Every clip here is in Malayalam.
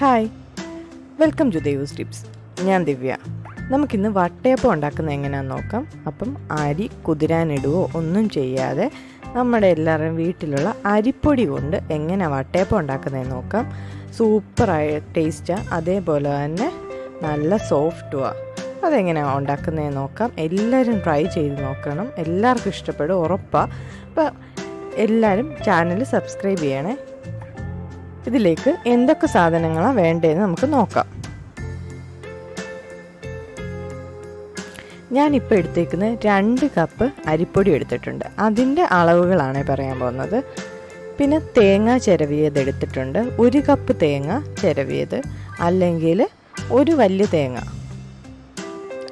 Hi welcome to Devu's tips ഞാൻ ദിവ്യ. നമുക്കിന്ന് വട്ടയപ്പം ഉണ്ടാക്കുന്നത് എങ്ങനെയാണെന്ന് നോക്കാം. അപ്പം അരി കുതിരാനിടുവോ ഒന്നും ചെയ്യാതെ നമ്മുടെ എല്ലാവരുടെയും വീട്ടിലുള്ള അരിപ്പൊടി കൊണ്ട് എങ്ങനെ വട്ടയപ്പം ഉണ്ടാക്കുന്നതെന്ന് നോക്കാം. സൂപ്പറായ ടേസ്റ്റാണ് അതേപോലെ തന്നെ നല്ല സോഫ്റ്റുമാണ് അതെങ്ങനെയാണ് ഉണ്ടാക്കുന്നതെന്ന് നോക്കാം. എല്ലാവരും ട്രൈ ചെയ്ത് നോക്കണം. എല്ലാവർക്കും ഇഷ്ടപ്പെടും. ഉറപ്പാണ് അപ്പോൾ എല്ലാവരും ചാനൽ സബ്സ്ക്രൈബ് ചെയ്യണേ. ഇതിലേക്ക് എന്തൊക്കെ സാധനങ്ങളാണ് വേണ്ടതെന്ന് നമുക്ക് നോക്കാം. ഞാനിപ്പോൾ എടുത്തേക്കുന്ന രണ്ട് കപ്പ് അരിപ്പൊടി എടുത്തിട്ടുണ്ട്. അതിന്റെ അളവുകളാണ് പറയാൻ പോകുന്നത്. പിന്നെ തേങ്ങ ചിരവിയത് എടുത്തിട്ടുണ്ട്. ഒരു കപ്പ് തേങ്ങ ചിരവിയത്. അല്ലെങ്കിൽ ഒരു വലിയ തേങ്ങ.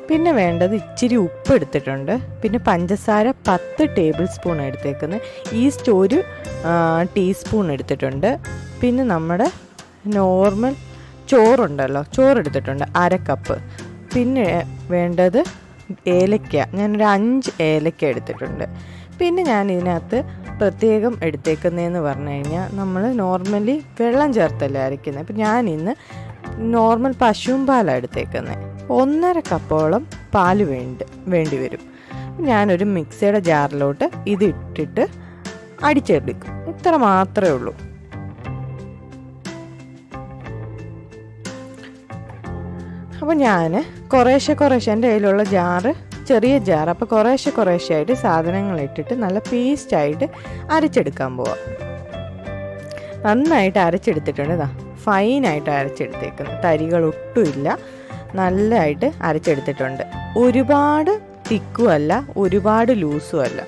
പിന്നെ വേണ്ടത് ഇച്ചിരി ഉപ്പ് എടുത്തിട്ടുണ്ട്. പിന്നെ പഞ്ചസാര പത്ത് ടേബിൾ സ്പൂൺ എടുത്തേക്കുന്നത്. ഈസ്റ്റ് ഒരു ടീസ്പൂൺ എടുത്തിട്ടുണ്ട്. പിന്നെ നമ്മുടെ നോർമൽ ചോറുണ്ടല്ലോ ചോറ് എടുത്തിട്ടുണ്ട് അര കപ്പ്. പിന്നെ വേണ്ടത് ഏലക്ക ഞാനൊരു അഞ്ച് ഏലക്ക എടുത്തിട്ടുണ്ട്. പിന്നെ ഞാൻ ഇതിനകത്ത് പ്രത്യേകം എടുത്തേക്കുന്നതെന്ന് പറഞ്ഞു കഴിഞ്ഞാൽ നമ്മൾ നോർമലി വെള്ളം ചേർത്തല്ലേ അരയ്ക്കുന്നത് അപ്പം ഞാൻ ഇന്ന് നോർമൽ പശുവും പാലാണ് എടുത്തേക്കുന്നത് ഒന്നര കപ്പോളം പാൽ വേണ്ട വേണ്ടി വരും. ഞാനൊരു മിക്സിയുടെ ജാറിലോട്ട് ഇത് ഇട്ടിട്ട് അടിച്ചെടുക്കും. ഇത്ര മാത്രമേ ഉള്ളൂ. അപ്പോൾ ഞാൻ കുറേശ്ശെ കുറേശ്ശെ എന്റെ കയ്യിലുള്ള ജാറ് ചെറിയ ജാർ അപ്പോൾ കുറേശ്ശെ കുറേശ്ശെ ആയിട്ട് സാധനങ്ങൾ ഇട്ടിട്ട് നല്ല പേസ്റ്റായിട്ട് അരച്ചെടുക്കാൻ പോവാം. നന്നായിട്ട് അരച്ചെടുത്തിട്ടുണ്ട് ഇതാ ഫൈനായിട്ട് അരച്ചെടുത്തേക്കുന്നത് തരികൾ ഒട്ടുമില്ല നല്ലതായിട്ട് അരച്ചെടുത്തിട്ടുണ്ട്. ഒരുപാട് തിക്കും അല്ല ഒരുപാട് ലൂസും അല്ല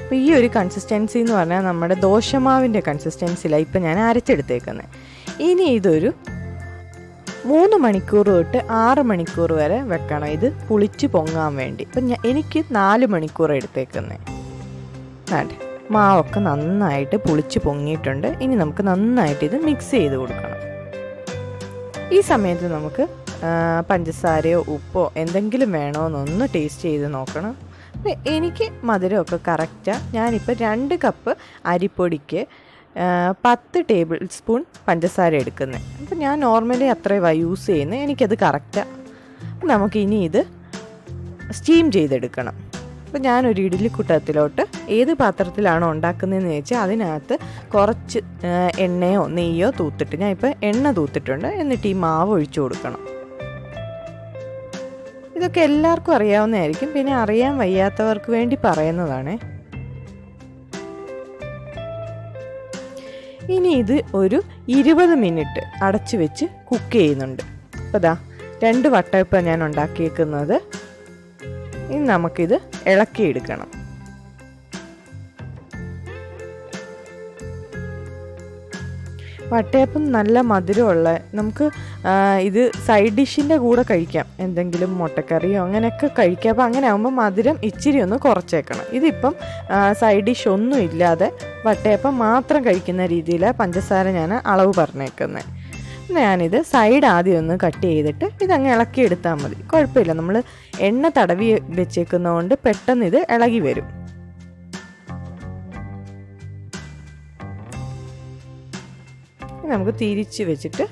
അപ്പോൾ ഈ ഒരു കൺസിസ്റ്റൻസി എന്ന് പറഞ്ഞാൽ നമ്മുടെ ദോശമാവിന്റെ കൺസിസ്റ്റൻസിയിലാണ് ഇപ്പം ഞാൻ അരച്ചെടുത്തേക്കുന്നത് ഇനി ഇതൊരു മൂന്ന് മണിക്കൂർ തൊട്ട് ആറ് മണിക്കൂർ വരെ വെക്കണം. ഇത് പുളിച്ച് പൊങ്ങാൻ വേണ്ടി. ഇപ്പം ഞാൻ എനിക്ക് നാല് മണിക്കൂർ എടുത്തേക്കുന്നത് വേണ്ട മാവൊക്കെ നന്നായിട്ട് പുളിച്ച് പൊങ്ങിയിട്ടുണ്ട്. ഇനി നമുക്ക് നന്നായിട്ട് ഇത് മിക്സ് ചെയ്ത് കൊടുക്കണം. ഈ സമയത്ത് നമുക്ക് പഞ്ചസാരയോ ഉപ്പോ എന്തെങ്കിലും വേണമെന്നൊന്ന് ടേസ്റ്റ് ചെയ്ത് നോക്കണം. എനിക്ക് മധുരമൊക്കെ കറക്റ്റാണ് ഞാനിപ്പോൾ രണ്ട് കപ്പ് അരിപ്പൊടിക്ക് പത്ത് ടേബിൾ സ്പൂൺ പഞ്ചസാര എടുക്കുന്നത് അപ്പം ഞാൻ നോർമലി അത്രയും യൂസ് ചെയ്യുന്നത് എനിക്കത് കറക്റ്റാണ് നമുക്ക് ഇനി ഇത് സ്റ്റീം ചെയ്തെടുക്കണം. അപ്പം ഞാനൊരു ഇഡ്ഡലി കുട്ടത്തിലോട്ട് ഏത് പാത്രത്തിലാണോ ഉണ്ടാക്കുന്നതെന്ന് ചോദിച്ചാൽ അതിനകത്ത് കുറച്ച് എണ്ണയോ നെയ്യോ തൂത്തിട്ട് ഞാൻ ഇപ്പോൾ എണ്ണ തൂത്തിട്ടുണ്ട്. എന്നിട്ട് ഈ മാവ് ഒഴിച്ചു കൊടുക്കണം. ഇതൊക്കെ എല്ലാവർക്കും അറിയാവുന്നതായിരിക്കും. പിന്നെ അറിയാൻ വയ്യാത്തവർക്ക് വേണ്ടി പറയുന്നതാണ്. ഇനി ഇത് ഒരു ഇരുപത് മിനിറ്റ് അടച്ചു വെച്ച് കുക്ക് ചെയ്യുന്നുണ്ട്. അപ്പോൾ ദാ രണ്ട് വട്ടയപ്പം ഞാൻ ഉണ്ടാക്കിയേക്കുന്നത്. ഇനി നമുക്കിത് ഇളക്കിയെടുക്കണം. വട്ടയപ്പം നല്ല മധുരമുള്ള നമുക്ക് ഇത് സൈഡ് ഡിഷിന്റെ കൂടെ കഴിക്കാം. എന്തെങ്കിലും മുട്ടക്കറിയോ അങ്ങനെയൊക്കെ കഴിക്കാം. അപ്പോൾ അങ്ങനെ ആകുമ്പോൾ മധുരം ഇച്ചിരി ഒന്ന് കുറച്ചേക്കണം. ഇതിപ്പം സൈഡ് ഡിഷ് ഒന്നും ഇല്ലാതെ വട്ടയപ്പം മാത്രം കഴിക്കുന്ന രീതിയിൽ പഞ്ചസാര ഞാൻ അളവ് പറഞ്ഞേക്കുന്നത് ഞാനിത് സൈഡ് ആദ്യം ഒന്ന് കട്ട് ചെയ്തിട്ട് ഇതങ്ങ് ഇളക്കിയെടുത്താൽ മതി. കുഴപ്പമില്ല. നമ്മൾ എണ്ണ തടവി വെച്ചേക്കുന്നതുകൊണ്ട് പെട്ടെന്ന് ഇത് ഇളകി വരും. നമുക്ക് തിരിച്ച് വെച്ചിട്ട്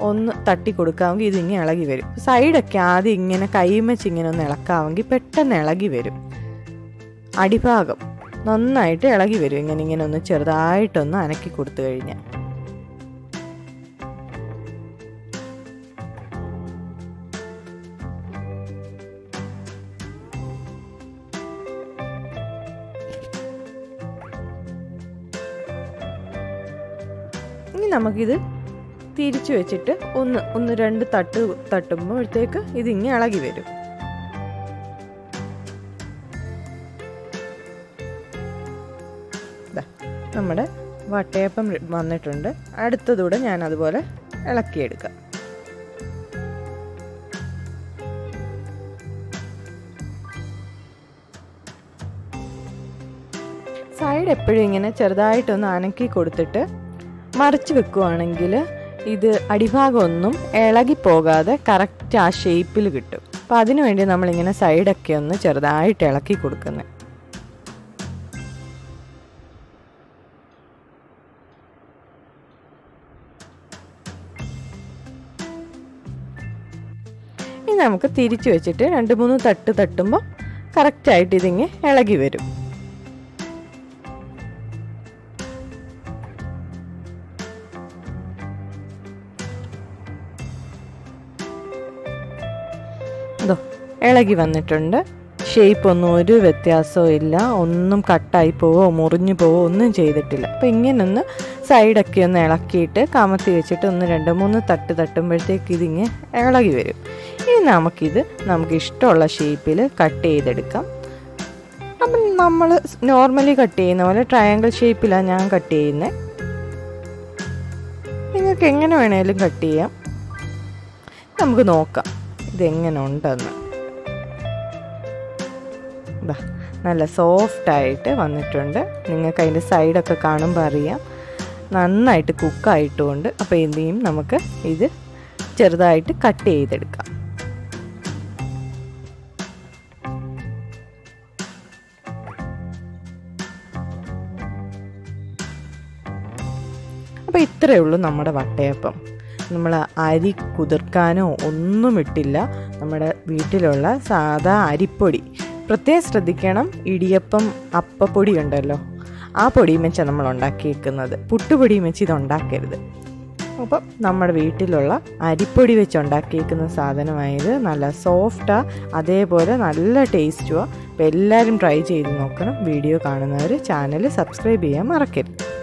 ഒന്ന് തട്ടി കൊടുക്കാമെങ്കിൽ ഇതിങ്ങനെ ഇളകി വരും. സൈഡൊക്കെ ആദ്യം ഇങ്ങനെ കൈമച്ച് ഇങ്ങനെ ഒന്ന് ഇളക്കാമെങ്കിൽ പെട്ടെന്ന് ഇളകി വരും. അടിഭാഗം നന്നായിട്ട് ഇളകി വരും. ഇങ്ങനെ ഇങ്ങനെ ഒന്ന് ചെറുതായിട്ടൊന്ന് അനക്കി കൊടുത്തു കഴിഞ്ഞാൽ. നമുക്കിത് തിരിച്ചു വെച്ചിട്ട് ഒന്ന് ഒന്ന് രണ്ട് തട്ട് തട്ടുമ്പോഴത്തേക്ക് ഇതിങ്ങനെ ഇളകി വരും. നമ്മുടെ വട്ടയപ്പം വന്നിട്ടുണ്ട്. അടുത്തതൂടെ ഞാൻ അതുപോലെ ഇളക്കിയെടുക്കാം. സൈഡ് എപ്പോഴും ഇങ്ങനെ ചെറുതായിട്ടൊന്ന് അനക്കി കൊടുത്തിട്ട് മറിച്ച് വെക്കുവാണെങ്കിൽ ഇത് അടിഭാഗമൊന്നും ഇളകി പോകാതെ കറക്റ്റ് ആ ഷേപ്പിൽ കിട്ടും. അപ്പം അതിനുവേണ്ടി നമ്മളിങ്ങനെ സൈഡൊക്കെ ഒന്ന് ചെറുതായിട്ട് ഇളക്കി കൊടുക്കുന്നത് നമുക്ക് തിരിച്ചു വെച്ചിട്ട് രണ്ട് മൂന്ന് തട്ട് തട്ടുമ്പോൾ കറക്റ്റായിട്ട് ഇതിങ്ങനെ ഇളകി വരും. അതോ ഇളകി വന്നിട്ടുണ്ട്. ഷേപ്പ് ഒന്നും ഒരു വ്യത്യാസവും ഇല്ല. ഒന്നും കട്ടായി പോവോ മുറിഞ്ഞു പോവോ ഒന്നും ചെയ്തിട്ടില്ല. അപ്പം ഇങ്ങനെ ഒന്ന് സൈഡൊക്കെ ഒന്ന് ഇളക്കിയിട്ട് കമത്തി വെച്ചിട്ട് ഒന്ന് രണ്ട് മൂന്ന് തട്ട് തട്ടുമ്പോഴത്തേക്ക് ഇതിങ്ങ് ഇളകി വരും. ഇനി നമുക്കിത് നമുക്ക് ഇഷ്ടമുള്ള ഷേപ്പിൽ കട്ട് ചെയ്തെടുക്കാം. അപ്പം നമ്മൾ നോർമലി കട്ട് ചെയ്യുന്ന പോലെ ട്രയാങ്കിൾ ഷേപ്പിലാണ് ഞാൻ കട്ട് ചെയ്യുന്നത് നിങ്ങൾക്ക് എങ്ങനെ വേണേലും കട്ട് ചെയ്യാം. നമുക്ക് നോക്കാം. ഇതെങ്ങനെ ഉണ്ടെന്ന് നല്ല സോഫ്റ്റായിട്ട് വന്നിട്ടുണ്ട്. നിങ്ങൾക്ക് അതിന്റെ സൈഡൊക്കെ കാണുമ്പോൾ അറിയാം. നന്നായിട്ട് കുക്കായിട്ടുകൊണ്ട് അപ്പോൾ എന്ത് നമുക്ക് ഇത് ചെറുതായിട്ട് കട്ട് ചെയ്തെടുക്കാം. അപ്പോൾ ഇത്രയേ ഉള്ളൂ നമ്മുടെ വട്ടയപ്പം. നമ്മൾ അരി കുതിർക്കാനോ ഒന്നും ഇട്ടില്ല. നമ്മുടെ വീട്ടിലുള്ള സാധാ അരിപ്പൊടി. പ്രത്യേകം ശ്രദ്ധിക്കണം ഇടിയപ്പം അപ്പപ്പൊടി ഉണ്ടല്ലോ. ആ പൊടിയും വെച്ചാണ് നമ്മൾ ഉണ്ടാക്കിയേക്കുന്നത്. പുട്ടുപൊടിയും വെച്ച് ഇത് ഉണ്ടാക്കരുത് അപ്പം നമ്മുടെ വീട്ടിലുള്ള അരിപ്പൊടി വെച്ച് ഉണ്ടാക്കിയേക്കുന്ന സാധനമായത് നല്ല സോഫ്റ്റാ അതേപോലെ നല്ല ടേസ്റ്റുമാണ് അപ്പോൾ എല്ലാവരും ട്രൈ ചെയ്ത് നോക്കണം. വീഡിയോ കാണുന്നവർ ചാനൽ സബ്സ്ക്രൈബ് ചെയ്യാൻ മറക്കരുത്.